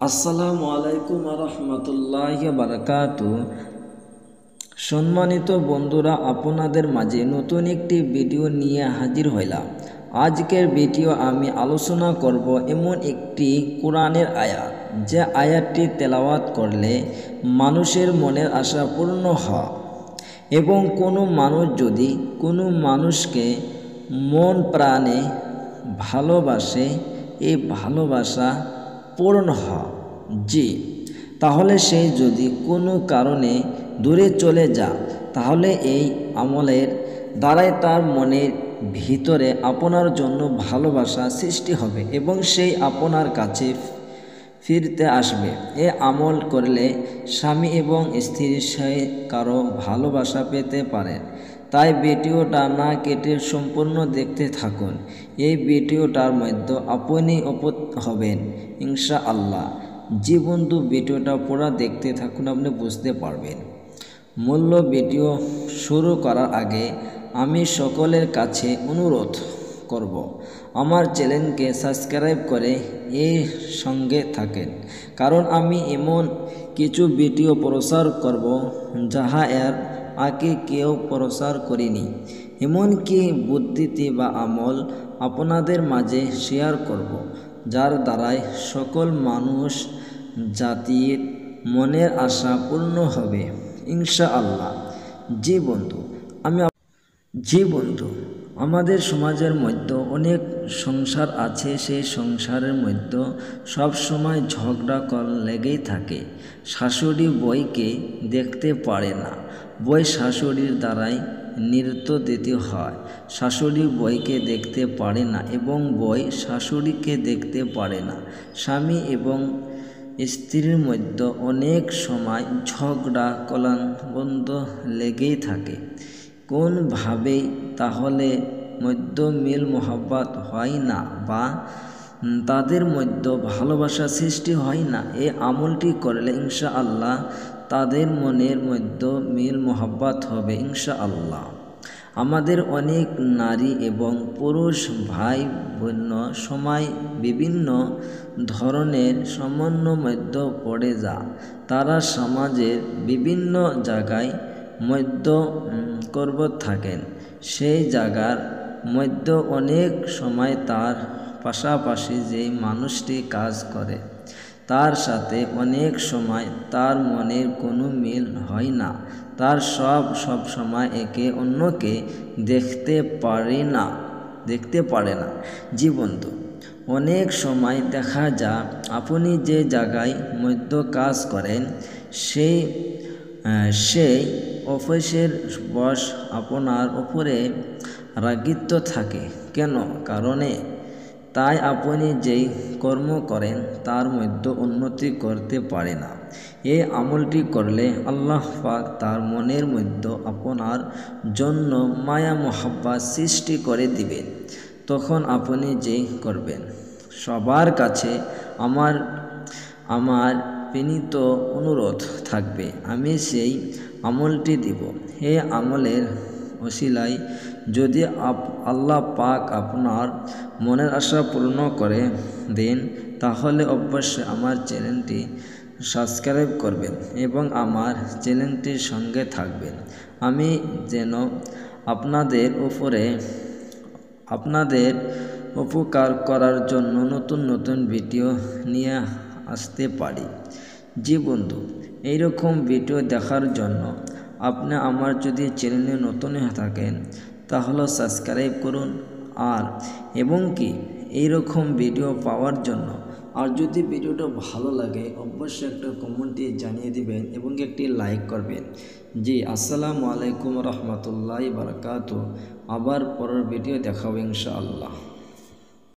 আসসালামু আলাইকুম রহমতুল্লাহ বারকাত সম্মানিত বন্ধুরা, আপনাদের মাঝে নতুন একটি ভিডিও নিয়ে হাজির হইলাম। আজকের ভিডিও আমি আলোচনা করব এমন একটি কোরআনের আয়াত, যে আয়াতটি তেলাওয়াত করলে মানুষের মনের আশা পূর্ণ হয় এবং কোনো মানুষ যদি কোনো মানুষকে মন প্রাণে ভালোবাসে, এই ভালোবাসা পূর্ণ হয় জি। তাহলে সে যদি কোনো কারণে দূরে চলে যা, তাহলে এই আমলের দ্বারাই তার মনের ভিতরে আপনার জন্য ভালোবাসা সৃষ্টি হবে এবং সেই আপনার কাছে ফিরতে আসবে। এ আমল করলে স্বামী এবং স্ত্রীর সাথে কারও ভালোবাসা পেতে পারেন। তাই ভিডিওটা না কেটে সম্পূর্ণ দেখতে থাকুন। এই ভিডিওটার মধ্যে আপনি উপত হবেন ইনশা আল্লাহ যে ভিডিওটা পুরো দেখতে থাকুন, আপনি বুঝতে পারবেন। মূল্য ভিডিও শুরু করার আগে আমি সকলের কাছে অনুরোধ করব, আমার চ্যানেলকে সাবস্ক্রাইব করে এই সঙ্গে থাকেন। কারণ আমি এমন কিছু ভিডিও প্রচার করব যাহা এর আগে কেউ প্রসার করিনি। এমনকি বুদ্ধিতে বা আমল আপনাদের মাঝে শেয়ার করব, যার দ্বারাই সকল মানুষ জাতির মনের আশা পূর্ণ হবে। ইনশা আল্লাহ জি বন্ধু, আমি জি বন্ধু। আমাদের সমাজের মধ্যে অনেক সংসার আছে, সেই সংসারের মধ্যে সব সময় ঝগড়া কল লেগেই থাকে। শাশুড়ি বইকে দেখতে পারে না। বই শাশুড়ির দ্বারাই নৃত্য দিতে হয়। শাশুড়ি বইকে দেখতে পারে না এবং বই শাশুড়িকে দেখতে পারে না। স্বামী এবং স্ত্রীর মধ্যে অনেক সময় ঝগড়া কলান বন্ধ লেগেই থাকে। কোনভাবেই তাহলে মধ্য মিল মোহাব্বত হয় না বা তাদের মধ্যে ভালোবাসা সৃষ্টি হয় না? এই আমলটি করলে ইনশা আল্লাহ তাদের মনের মধ্যে মিল মোহাব্বত হবে ইনশা আল্লাহ আমাদের অনেক নারী এবং পুরুষ ভাই বোন সময় বিভিন্ন ধরনের সমন্বয় মধ্যে পড়ে যা। তারা সমাজের বিভিন্ন জায়গায় মধ্য করব থাকেন। সেই জায়গার মধ্যে অনেক সময় তার পাশাপাশি যেই মানুষটি কাজ করে, তার সাথে অনেক সময় তার মনের কোনো মিল হয় না। তার সব সব সময় একে অন্যকে দেখতে পারে না, দেখতে পারে না। জীবন্ত। অনেক সময় দেখা যা আপনি যে জায়গায় মধ্য কাজ করেন, সেই সেই অফিসের বস আপনার উপরে রাগিত্ব থাকে। কেন? কারণে তাই আপনি যেই কর্ম করেন, তার মধ্যে উন্নতি করতে পারে না। এই আমলটি করলে আল্লাহ পাক তার মনের মধ্যে আপনার জন্য মায়া মহাব্বা সৃষ্টি করে দিবেন। তখন আপনি যেই করবেন, সবার কাছে আমার আমার বিনীত অনুরোধ থাকবে, আমি সেই আমলটি দিব। এই আমলের ওসিলায় যদি আপ, আল্লাহ পাক আপনার মনের আশা পূর্ণ করে দেন, তাহলে অবশ্যই আমার চ্যানেলটি সাবস্ক্রাইব করবেন এবং আমার চ্যানেলটির সঙ্গে থাকবেন। আমি যেন আপনাদের উপরে, আপনাদের উপকার করার জন্য নতুন নতুন ভিডিও নিয়ে আসতে পারি। জি বন্ধু, এইরকম ভিডিও দেখার জন্য আপনি আমার যদি চ্যানেলে নতুন হয়ে থাকেন, তাহলে সাবস্ক্রাইব করুন। আর, এবং কি, এইরকম ভিডিও পাওয়ার জন্য, আর যদি ভিডিওটা ভালো লাগে, অবশ্যই একটা কমেন্টে জানিয়ে দিবেন এবং একটি লাইক করবেন। জি, আসসালামু আলাইকুম রহমতুল্লাহ বারকাত আবার পরের ভিডিও দেখাবো ইনশাআল্লাহ।